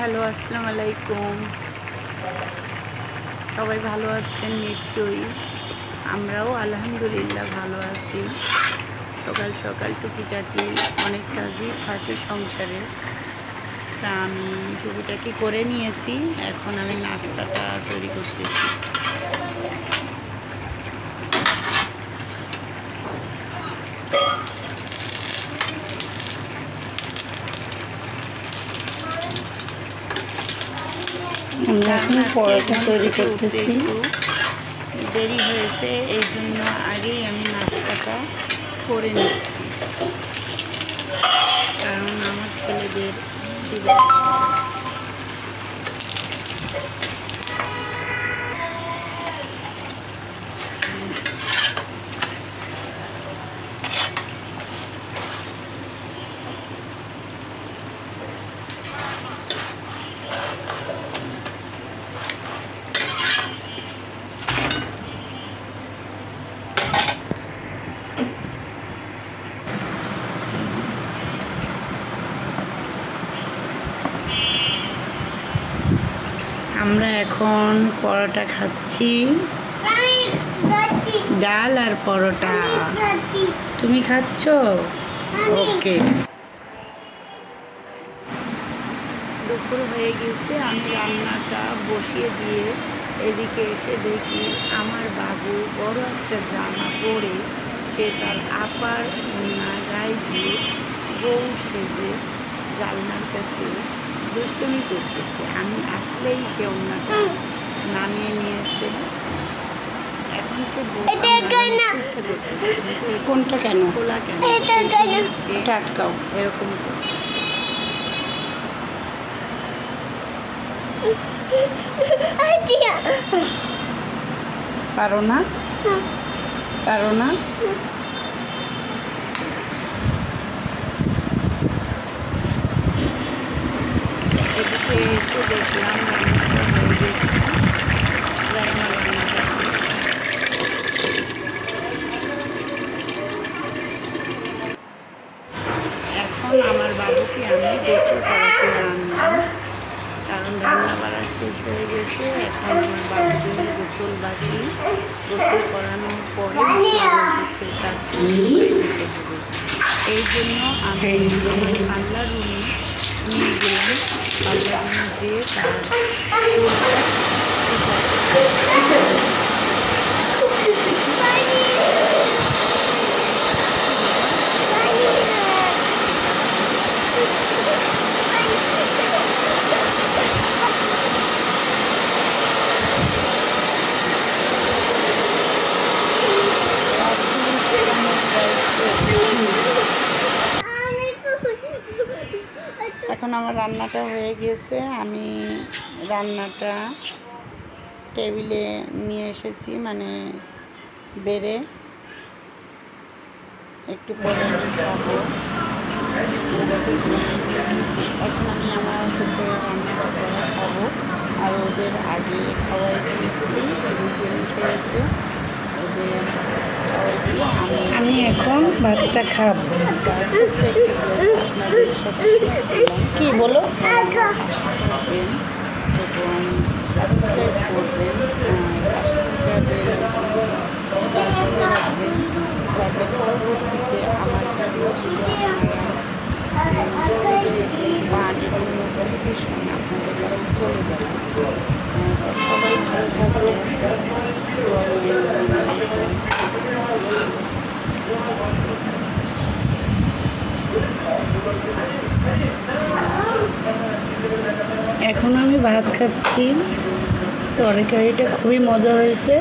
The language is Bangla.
হ্যালো, আসসালামু আলাইকুম। সবাই ভালো আছেন নিশ্চয়ই? আমরাও আলহামদুলিল্লাহ ভালো আছি। সকাল সকাল টুকিটাকি অনেক কাজই থাকে সংসারে। তা আমি টুকিটাকি করে নিয়েছি। এখন আমি নাস্তাটা তৈরি করতেছি। আমরা এখন পরোটা তৈরি করতেছি। দেরি হয়েছে, এই জন্য আগেই আমি নাস্তাটা করে নিচ্ছি। কারণ আমার ছেলেদের আমরা এখন পরোটা খাচ্ছি। ডাল আর পরোটা। তুমি খাচ্ছ? ওকে। দুপুর হয়ে গেছে, আমি রান্নাটা বসিয়ে দিয়ে এদিকে এসে দেখি আমার বাবু বড় একটা জামা পরে সে তার আপার গায়ে দিয়ে বউ সেজে জালনার কাছে দুষ্টুমি করতেছে। আমি আসলেই সে ওনাটা নামিয়ে নিয়েছে। এখন সে চেষ্টা করতেছে। কোনটা কেন? খোলা কেন? সে টাটকাও। এরকম করতেছে। পারো না? পারো না এদিকে এসে দেখলাম রান্নাটা হয়ে গেছে। প্রায় আমার রান্নাটা শেষ। এখন আমার বাবুকে আমি গোসল করাতে আনলাম। কারণ রান্না বাড়া শেষ হয়ে গেছে এখন আমার বাবুদের গোসল বাকি গোসল করানোর পরে বলতেছে তার এই জন্য আমি পার্লার রুমে নিয়ে গেলাম এখন আমার রান্নাটা হয়ে গিয়েছে। আমি রান্নাটা টেবিলে নিয়ে এসেছি মানে বেড়ে। একটু পরে আমি খাব। এখন আমি আমার দুপুরে রান্নাটা করে খাব। আর ওদের আগে খাওয়াই দিয়েছি দুজনই খেয়েছে ওদের খাওয়াই দিয়ে আমি এখন ভাতটা খাব। আপনাদের সাথে কি বলো এবং সাবস্ক্রাইব করবেন আর পাশে থাকা বেল আইকনটি বাজিয়ে রাখবেন যাতে পরবর্তীতে আমার ভিডিওগুলো আপনারা সুবিধে পান এবং নোটিফিকেশন আপনাদের কাছে চলে যাবে আহ, তা সবাই ভালো থাকবেন দোয়া করি আসসালামু আলাইকুম এখন আমি ভাত খাচ্ছি তরকারিটা খুবই মজা হয়েছে